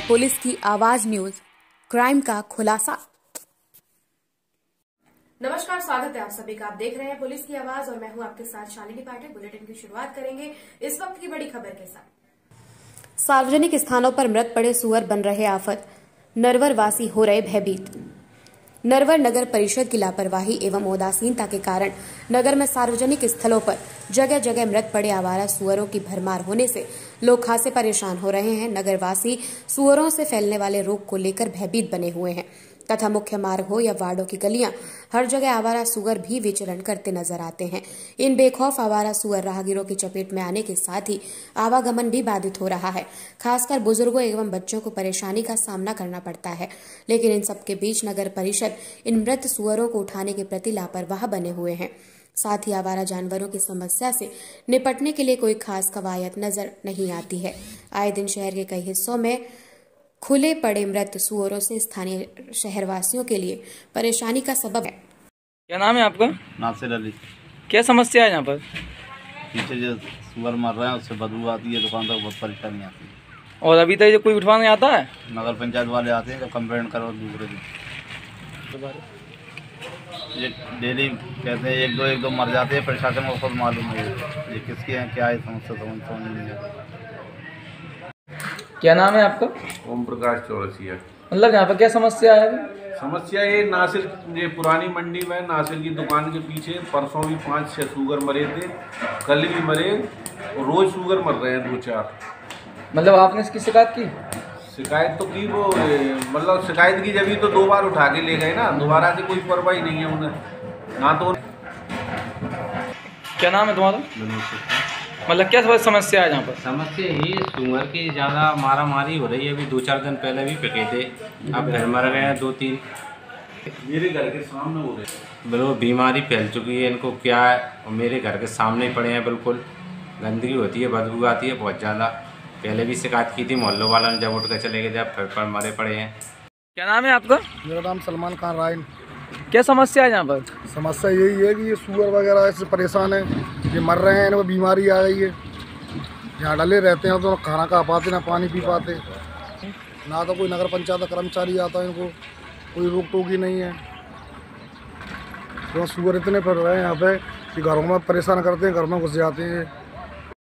Police की आवाज़ news crime का खुलासा। नमस्कार स्वागत है आप सभी का। आप देख रहे हैं पुलिस की आवाज़ और मैं हूँ आपके साथ शालिनी पाठक बुलेटिन की शुरुआत करेंगे इस वक्त की बड़ी खबर के साथ। सार्वजनिक स्थानों पर मृत पड़े सुअर बन रहे आफत। नरवर वासी हो रहे भयभीत। नरवर नगर परिषद की लापरवाही एवं उदासीनता के कारण नगर में सार्वजनिक स्थलों पर जगह जगह मृत पड़े आवारा सुअरों की भरमार होने से लोग खासे परेशान हो रहे हैं। नगरवासी सुअरों से फैलने वाले रोग को लेकर भयभीत बने हुए हैं। तथा मुख्य मार्ग हो या वार्डों की गलियाँ, हर जगह आवारा सुअर भी विचरण करते नज़र आते हैं। इन बेखौफ आवारा सुअर राहगीरों की चपेट में आने के साथ ही आवागमन भी बाधित हो रहा है। खासकर बुज़ुर्गों एवं बच्चों को परेशानी का सामना करना पड़ता है। लेकिन इन सबके बीच नगर परिषद इन मृत सुअरों को उठाने के प्रति लापरवाह बने हुए हैं। साथ ही आवारा जानवरों की समस्या से निपटने के लिए कोई खास कवायद नज़र नहीं आती है। आए दिन शहर के कई हिस्सों में खुले पड़े मृत सुअरों से स्थानीय शहरवासियों के लिए परेशानी का सबब है। क्या नाम है आपका? नासिर अली। क्या समस्या है यहाँ पर? पीछे जो सुअर मर रहे हैं उससे बदबू आती है दुकान तक बहुत परेशानी आती है। और अभी तक जो कोई उठवाने आता है? नगर पंचायत वाले आते हैं तो कंप्लेंट करो दूसरे दिन। ये डेली कहते हैं एक दो एक दो मर जाते हैं प्रशासन को खुद मालूम है ये किसके हैं क्या है समस्या समझ समझ नहीं आता। क्या नाम है आपका? ओम प्रकाश चौरसिया। मतलब यहाँ पर क्या समस्या है समस्या ये नासिर ये पुरानी मंडी में नासिर की दुकान के पीछे परसों भी पाँच छः शुगर मरे थे कल भी मरे रोज़ शुगर मर रहे हैं दो चार। मतलब आपने इसकी शिकायत की? शिकायत तो की वो मतलब शिकायत की जब ही तो दो बार उठा के ले गए ना दोबारा से कोई परवाही नहीं है उन्हें ना तो क्या नाम है तुम्हारा? मतलब क्या सब- समस्या है यहाँ पर? समस्या यही है सुअर की ज़्यादा मारा मारी हो रही है। अभी दो चार दिन पहले भी पिके थे। अब घर मर गए हैं दो तीन। मेरे घर के सामने हो रहे बिल्कुल बीमारी फैल चुकी है। इनको क्या है? और मेरे घर के सामने ही पड़े हैं बिल्कुल। गंदगी होती है बदबू आती है बहुत ज़्यादा। पहले भी शिकायत की थी मोहल्लों वालों ने जब उठ कर चले गए थे अब फिर पर मरे पड़े हैं। क्या नाम है आपका? मेरा नाम सलमान खान रायन क्या समस्या है यहाँ पर? समस्या यही है कि ये सूअर वगैरह से परेशान है। ये मर रहे हैं इनको बीमारी आ गई है। यहाँ डले रहते हैं तो खाना खा पाते, ना पानी पी पाते। ना तो कोई नगर पंचायत का कर्मचारी आता है इनको। कोई रोक टोक ही नहीं है। तो सूअर इतने फिर रहे हैं यहाँ पे कि घरों में परेशान करते हैं, घर में घुस जाते हैं।